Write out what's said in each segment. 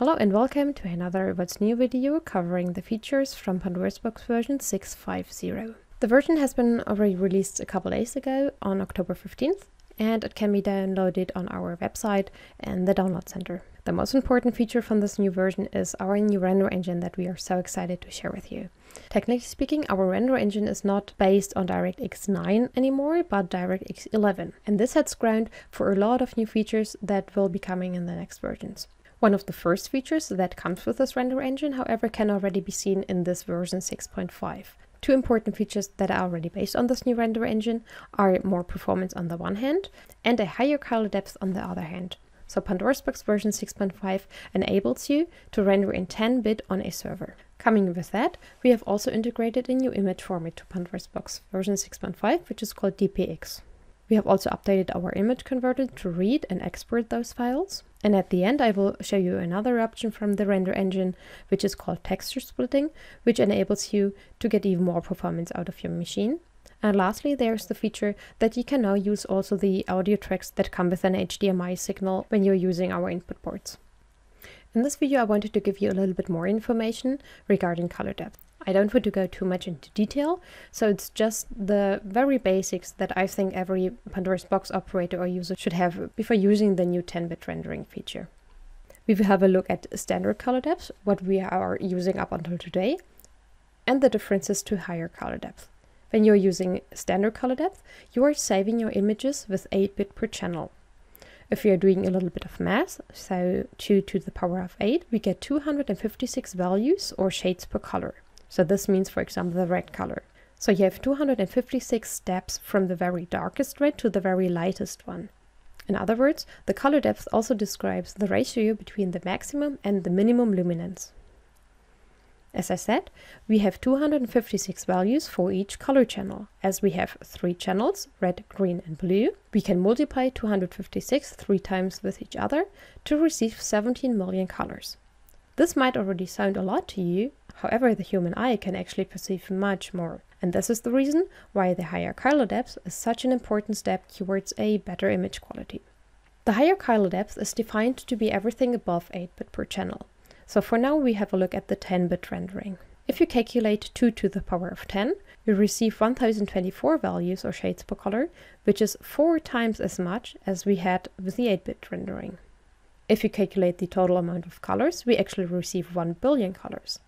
Hello and welcome to another What's New video covering the features from Pandora's Box version 6.5.0. The version has been already released a couple days ago on October 15th and it can be downloaded on our website and the download center. The most important feature from this new version is our new render engine that we are so excited to share with you. Technically speaking, our render engine is not based on DirectX 9 anymore, but DirectX 11. And this sets ground for a lot of new features that will be coming in the next versions. One of the first features that comes with this render engine, however, can already be seen in this version 6.5. Two important features that are already based on this new render engine are more performance on the one hand and a higher color depth on the other hand. So Pandora's Box version 6.5 enables you to render in 10-bit on a server. Coming with that, we have also integrated a new image format to Pandora's Box version 6.5, which is called DPX. We have also updated our image converter to read and export those files. And at the end, I will show you another option from the render engine, which is called texture splitting, which enables you to get even more performance out of your machine. And lastly, there's the feature that you can now use also the audio tracks that come with an HDMI signal when you're using our input ports. In this video, I wanted to give you a little bit more information regarding color depth. I don't want to go too much into detail, so it's just the very basics that I think every Pandora's Box operator or user should have before using the new 10-bit rendering feature. We will have a look at standard color depth, what we are using up until today, and the differences to higher color depth. When you're using standard color depth, you are saving your images with 8-bit per channel. If we are doing a little bit of math, so 2 to the power of 8, we get 256 values or shades per color. So this means, for example, the red color. So you have 256 steps from the very darkest red to the very lightest one. In other words, the color depth also describes the ratio between the maximum and the minimum luminance. As I said, we have 256 values for each color channel. As we have three channels, red, green and blue, we can multiply 256 three times with each other to receive 17 million colors. This might already sound a lot to you, however the human eye can actually perceive much more. And this is the reason why the higher color depth is such an important step towards a better image quality. The higher color depth is defined to be everything above 8-bit per channel. So for now we have a look at the 10-bit rendering. If you calculate 2 to the power of 10, you receive 1024 values or shades per color, which is 4 times as much as we had with the 8-bit rendering. If you calculate the total amount of colors, we actually receive 1 billion colors.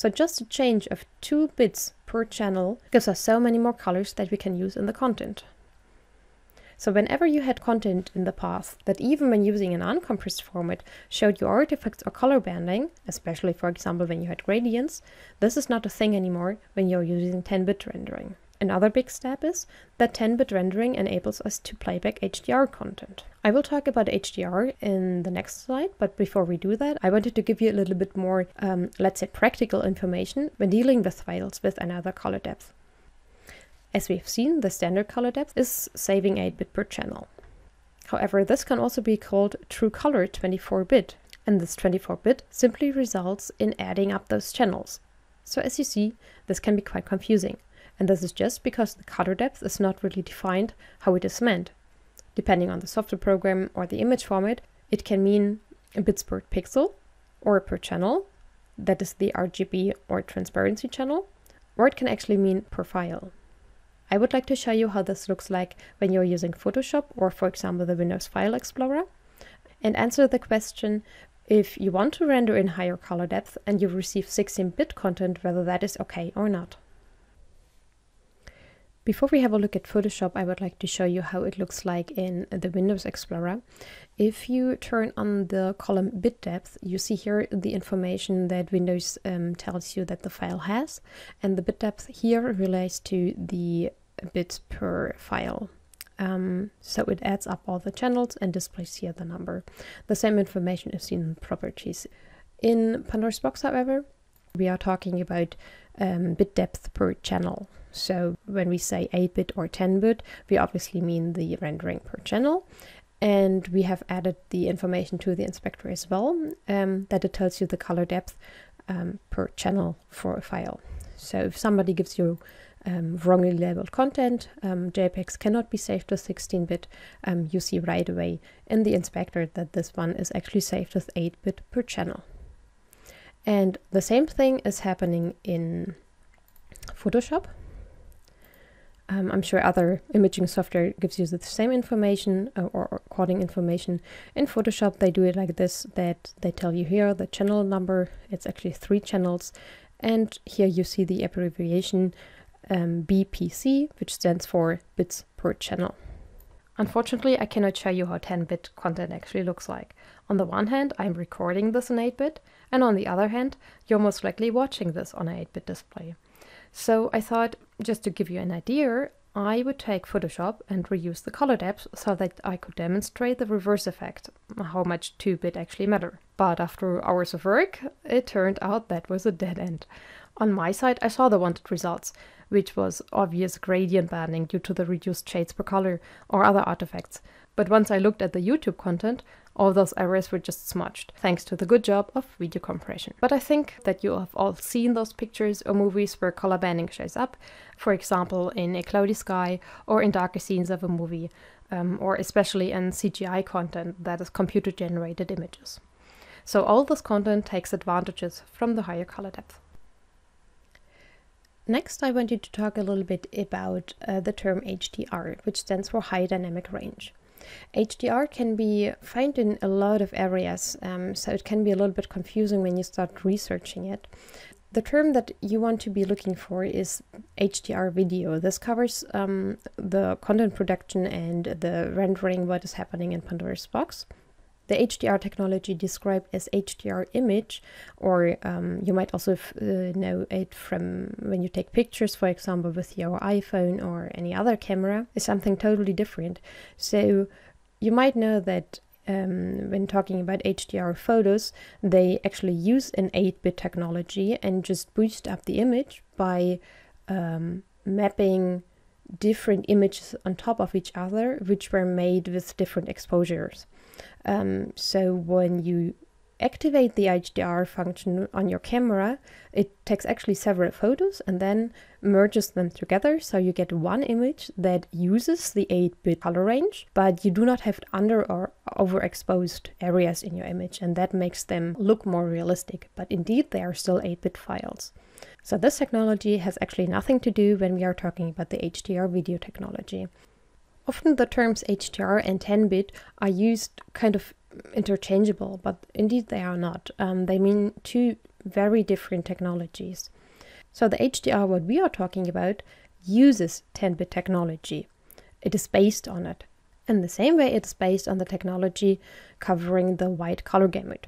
So just a change of 2 bits per channel gives us so many more colors that we can use in the content. So whenever you had content in the past that even when using an uncompressed format showed you artifacts or color banding, especially for example when you had gradients, this is not a thing anymore when you're using 10-bit rendering. Another big step is that 10-bit rendering enables us to playback HDR content. I will talk about HDR in the next slide, but before we do that, I wanted to give you a little bit more, um, let's say, practical information when dealing with files with another color depth. As we've seen, the standard color depth is saving 8-bit per channel. However, this can also be called true color 24-bit, and this 24-bit simply results in adding up those channels. So as you see, this can be quite confusing and this is just because the color depth is not really defined how it is meant. Depending on the software program or the image format, it can mean bits per pixel or per channel, that is the RGB or transparency channel, or it can actually mean per file. I would like to show you how this looks like when you're using Photoshop or for example the Windows File Explorer and answer the question if you want to render in higher color depth and you receive 16-bit content whether that is okay or not. Before we have a look at Photoshop, I would like to show you how it looks like in the Windows Explorer. If you turn on the column bit depth, you see here the information that Windows um, tells you that the file has, and the bit depth here relates to the bits per file. Um, so it adds up all the channels and displays here the number. The same information is seen in properties. In Pandora's Box, however, we are talking about um, bit depth per channel. So when we say 8-bit or 10-bit, we obviously mean the rendering per channel. And we have added the information to the inspector as well, um, that it tells you the color depth um, per channel for a file. So if somebody gives you um, wrongly labeled content, um, JPEGs cannot be saved with 16-bit, um, you see right away in the inspector that this one is actually saved with 8-bit per channel. And the same thing is happening in Photoshop. Um, I'm sure other imaging software gives you the same information uh, or, or recording information. In Photoshop, they do it like this, that they tell you here the channel number, it's actually three channels. And here you see the abbreviation um, BPC, which stands for bits per channel. Unfortunately, I cannot show you how 10-bit content actually looks like. On the one hand, I'm recording this in 8-bit, and on the other hand, you're most likely watching this on an 8-bit display. So I thought, just to give you an idea, I would take Photoshop and reuse the color depth so that I could demonstrate the reverse effect, how much 2-bit actually matter. But after hours of work, it turned out that was a dead end. On my side, I saw the wanted results, which was obvious gradient banding due to the reduced shades per color or other artifacts. But once I looked at the YouTube content, all those errors were just smudged, thanks to the good job of video compression. But I think that you have all seen those pictures or movies where color banding shows up, for example in a cloudy sky or in darker scenes of a movie, um, or especially in CGI content that is computer generated images. So all this content takes advantages from the higher color depth. Next, I want you to talk a little bit about uh, the term HDR, which stands for High Dynamic Range. HDR can be found in a lot of areas, um, so it can be a little bit confusing when you start researching it. The term that you want to be looking for is HDR video. This covers um, the content production and the rendering what is happening in Pandora's box the HDR technology described as HDR image, or um, you might also uh, know it from when you take pictures, for example, with your iPhone or any other camera, is something totally different. So you might know that um, when talking about HDR photos, they actually use an 8 bit technology and just boost up the image by um, mapping different images on top of each other, which were made with different exposures. Um, so when you activate the HDR function on your camera, it takes actually several photos and then merges them together. So you get one image that uses the 8 bit color range, but you do not have under or overexposed areas in your image, and that makes them look more realistic. But indeed, they are still 8 bit files. So this technology has actually nothing to do when we are talking about the HDR video technology. Often the terms HDR and 10-bit are used kind of interchangeable, but indeed they are not. Um, they mean two very different technologies. So the HDR, what we are talking about, uses 10-bit technology. It is based on it. In the same way, it is based on the technology covering the wide color gamut.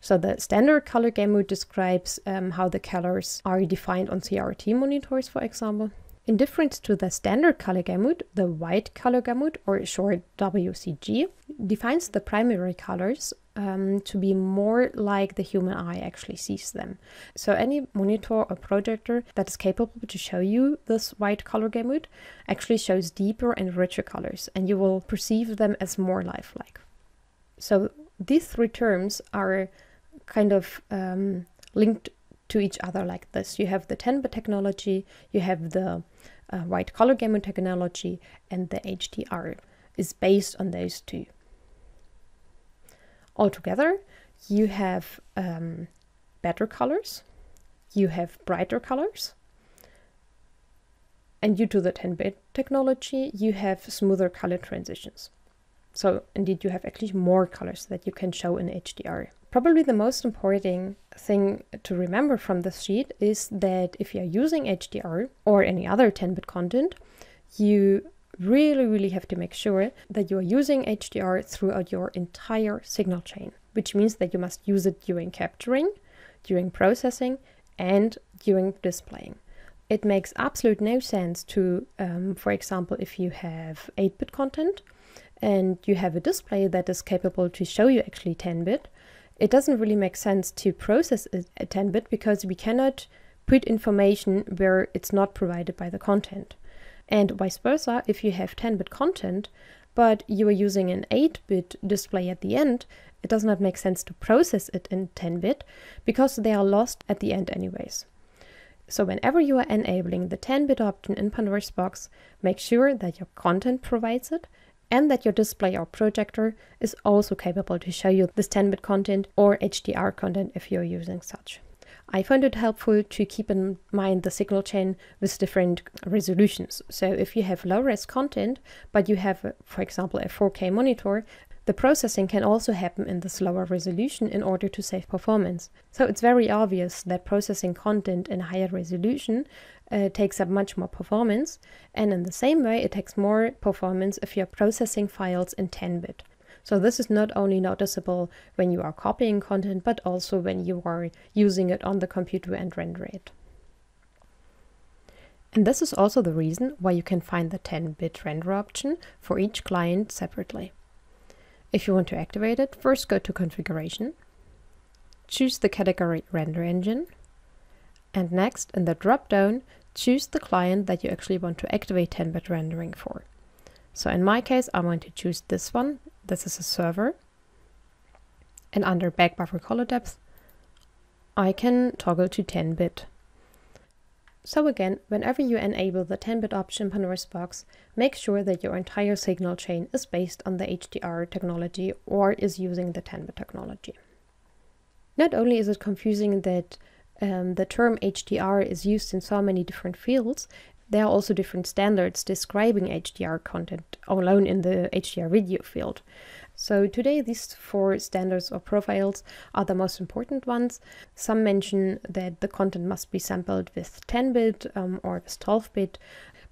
So the standard color gamut describes um, how the colors are defined on CRT monitors, for example. In difference to the standard color gamut, the wide color gamut, or short WCG, defines the primary colors um, to be more like the human eye actually sees them. So any monitor or projector that is capable to show you this wide color gamut actually shows deeper and richer colors, and you will perceive them as more lifelike. So these three terms are kind of um, linked to each other like this. You have the 10-bit technology, you have the uh, wide color gamut technology, and the HDR is based on those two. Altogether, you have um, better colors, you have brighter colors, and due to the 10-bit technology, you have smoother color transitions. So indeed, you have actually more colors that you can show in HDR. Probably the most important thing to remember from this sheet is that if you're using HDR or any other 10-bit content, you really, really have to make sure that you are using HDR throughout your entire signal chain, which means that you must use it during capturing, during processing, and during displaying. It makes absolute no sense to, um, for example, if you have 8-bit content and you have a display that is capable to show you actually 10-bit, it doesn't really make sense to process a 10 bit because we cannot put information where it's not provided by the content. And vice versa, if you have 10 bit content, but you are using an 8 bit display at the end, it does not make sense to process it in 10 bit because they are lost at the end, anyways. So, whenever you are enabling the 10 bit option in Pandora's box, make sure that your content provides it and that your display or projector is also capable to show you this 10-bit content or HDR content if you're using such. I find it helpful to keep in mind the signal chain with different resolutions. So if you have low res content, but you have, for example, a 4K monitor, the processing can also happen in this lower resolution in order to save performance. So it's very obvious that processing content in higher resolution uh, takes up much more performance, and in the same way, it takes more performance if you're processing files in 10 bit. So this is not only noticeable when you are copying content, but also when you are using it on the computer and render it. And this is also the reason why you can find the 10-bit render option for each client separately. If you want to activate it, first go to Configuration, choose the category Render Engine, and next in the drop-down, choose the client that you actually want to activate 10-bit rendering for. So in my case, I'm going to choose this one. This is a server. And under back buffer color depth, I can toggle to 10-bit. So again, whenever you enable the 10-bit option Pandora's box, make sure that your entire signal chain is based on the HDR technology or is using the 10-bit technology. Not only is it confusing that um, the term HDR is used in so many different fields, there are also different standards describing HDR content alone in the HDR video field. So today these four standards or profiles are the most important ones. Some mention that the content must be sampled with 10-bit um, or with 12-bit,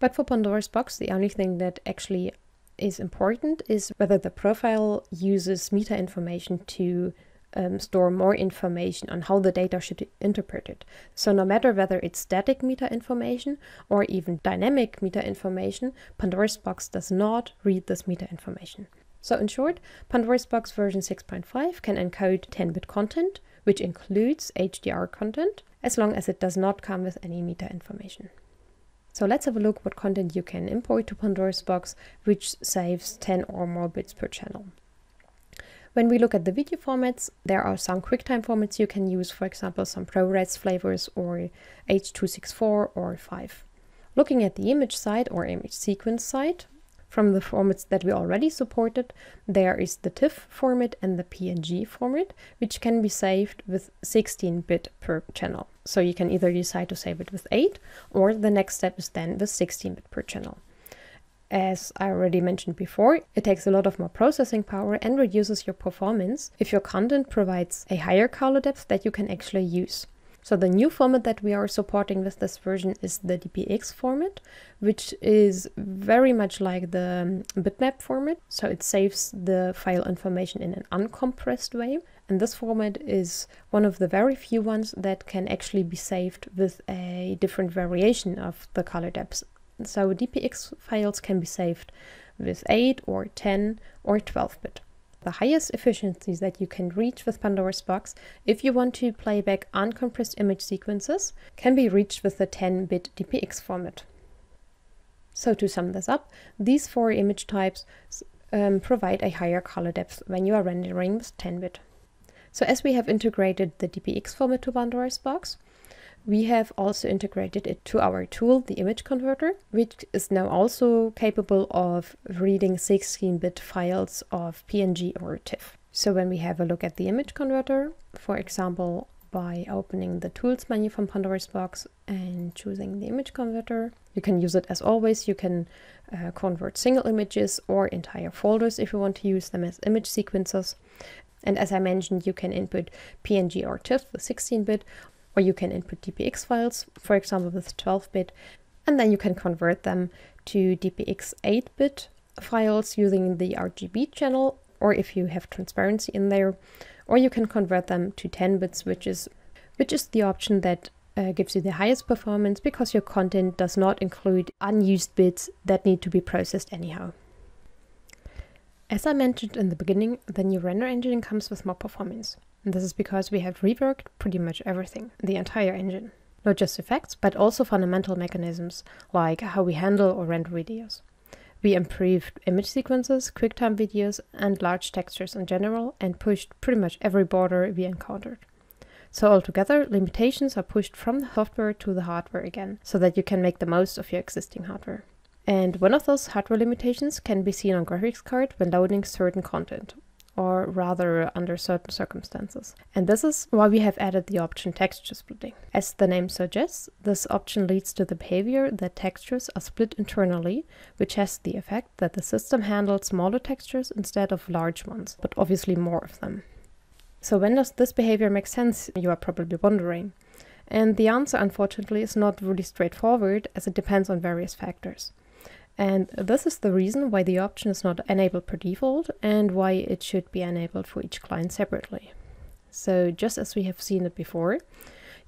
but for Pandora's box the only thing that actually is important is whether the profile uses meta information to um, store more information on how the data should be interpreted. So no matter whether it's static meta information or even dynamic meta information, Pandora's box does not read this meta information. So in short, Pandora's box version 6.5 can encode 10-bit content, which includes HDR content, as long as it does not come with any meta information. So let's have a look what content you can import to Pandora's box, which saves 10 or more bits per channel. When we look at the video formats, there are some QuickTime formats you can use, for example, some ProRes flavors or H.264 or 5. Looking at the image side or image sequence side, from the formats that we already supported, there is the TIFF format and the PNG format, which can be saved with 16-bit per channel. So you can either decide to save it with 8, or the next step is then with 16-bit per channel. As I already mentioned before, it takes a lot of more processing power and reduces your performance if your content provides a higher color depth that you can actually use. So the new format that we are supporting with this version is the DPX format, which is very much like the um, bitmap format. So it saves the file information in an uncompressed way. And this format is one of the very few ones that can actually be saved with a different variation of the color depths so DPX files can be saved with 8 or 10 or 12 bit. The highest efficiencies that you can reach with Pandora's box if you want to play back uncompressed image sequences can be reached with the 10-bit DPX format. So to sum this up, these four image types um, provide a higher color depth when you are rendering with 10-bit. So as we have integrated the DPX format to Pandora's box, we have also integrated it to our tool, the image converter, which is now also capable of reading 16-bit files of PNG or TIFF. So when we have a look at the image converter, for example, by opening the tools menu from Pandora's box and choosing the image converter, you can use it as always. You can uh, convert single images or entire folders if you want to use them as image sequences. And as I mentioned, you can input PNG or TIFF, the 16-bit, or you can input DPX files, for example with 12-bit, and then you can convert them to DPX 8-bit files using the RGB channel, or if you have transparency in there, or you can convert them to 10 bits, which is which is the option that uh, gives you the highest performance because your content does not include unused bits that need to be processed anyhow. As I mentioned in the beginning, the new render engine comes with more performance. And this is because we have reworked pretty much everything, the entire engine. Not just effects, but also fundamental mechanisms, like how we handle or render videos. We improved image sequences, QuickTime videos, and large textures in general, and pushed pretty much every border we encountered. So altogether, limitations are pushed from the software to the hardware again, so that you can make the most of your existing hardware. And one of those hardware limitations can be seen on graphics card when loading certain content, or rather under certain circumstances. And this is why we have added the option texture splitting. As the name suggests, this option leads to the behavior that textures are split internally, which has the effect that the system handles smaller textures instead of large ones, but obviously more of them. So when does this behavior make sense, you are probably wondering. And the answer, unfortunately, is not really straightforward as it depends on various factors. And this is the reason why the option is not enabled per default and why it should be enabled for each client separately. So just as we have seen it before,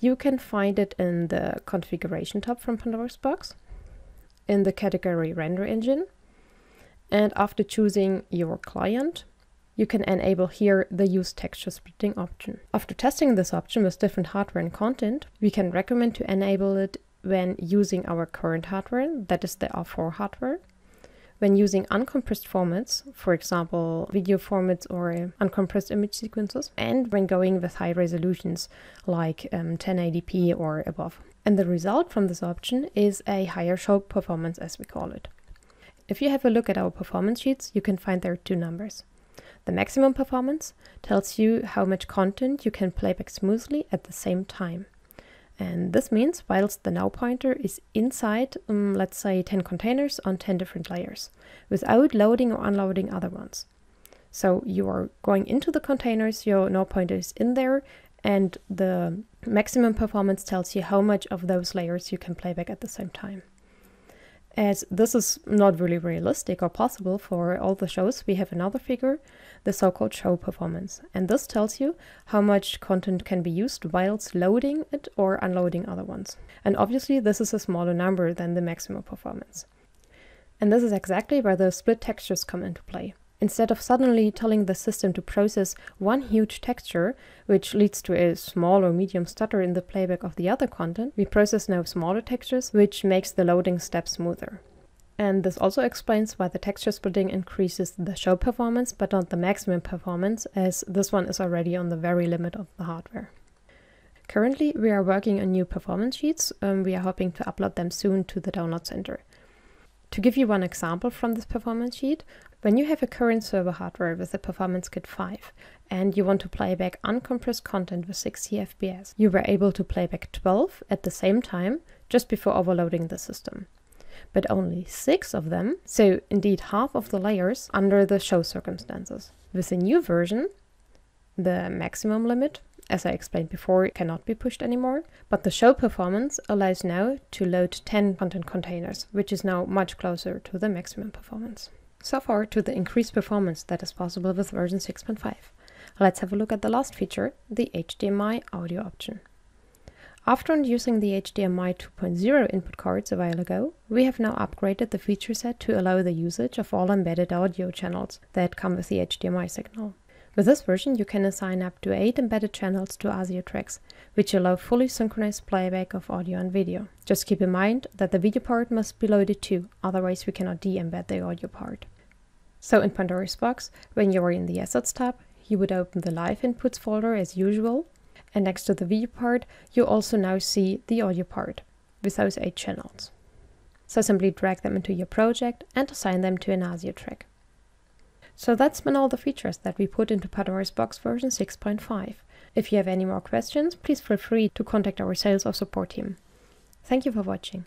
you can find it in the configuration tab from Pandora's box, in the category render engine, and after choosing your client, you can enable here the use texture splitting option. After testing this option with different hardware and content, we can recommend to enable it when using our current hardware, that is the R4 hardware, when using uncompressed formats, for example, video formats or uncompressed image sequences, and when going with high resolutions like um, 1080p or above. And the result from this option is a higher show performance as we call it. If you have a look at our performance sheets, you can find there two numbers. The maximum performance tells you how much content you can playback smoothly at the same time. And this means whilst the now pointer is inside, um, let's say 10 containers on 10 different layers, without loading or unloading other ones. So you are going into the containers, your now pointer is in there, and the maximum performance tells you how much of those layers you can playback at the same time. As this is not really realistic or possible for all the shows, we have another figure, the so-called show performance. And this tells you how much content can be used whilst loading it or unloading other ones. And obviously this is a smaller number than the maximum performance. And this is exactly where the split textures come into play. Instead of suddenly telling the system to process one huge texture, which leads to a small or medium stutter in the playback of the other content, we process now smaller textures, which makes the loading step smoother. And this also explains why the texture splitting increases the show performance, but not the maximum performance, as this one is already on the very limit of the hardware. Currently, we are working on new performance sheets. Um, we are hoping to upload them soon to the download center. To give you one example from this performance sheet, when you have a current server hardware with a performance kit 5 and you want to play back uncompressed content with 60 FPS, you were able to play back 12 at the same time just before overloading the system. But only 6 of them, so indeed half of the layers, under the show circumstances. With the new version, the maximum limit as I explained before, it cannot be pushed anymore, but the show performance allows now to load 10 content containers, which is now much closer to the maximum performance. So far to the increased performance that is possible with version 6.5. Let's have a look at the last feature, the HDMI audio option. After introducing the HDMI 2.0 input cards a while ago, we have now upgraded the feature set to allow the usage of all embedded audio channels that come with the HDMI signal. With this version, you can assign up to 8 embedded channels to ASIO tracks, which allow fully synchronized playback of audio and video. Just keep in mind that the video part must be loaded too, otherwise we cannot de-embed the audio part. So in Pandora's box, when you are in the Assets tab, you would open the Live Inputs folder as usual, and next to the video part, you also now see the audio part, with those 8 channels. So simply drag them into your project and assign them to an ASIO track. So that's been all the features that we put into Pandora's Box version 6.5. If you have any more questions, please feel free to contact our sales or support team. Thank you for watching.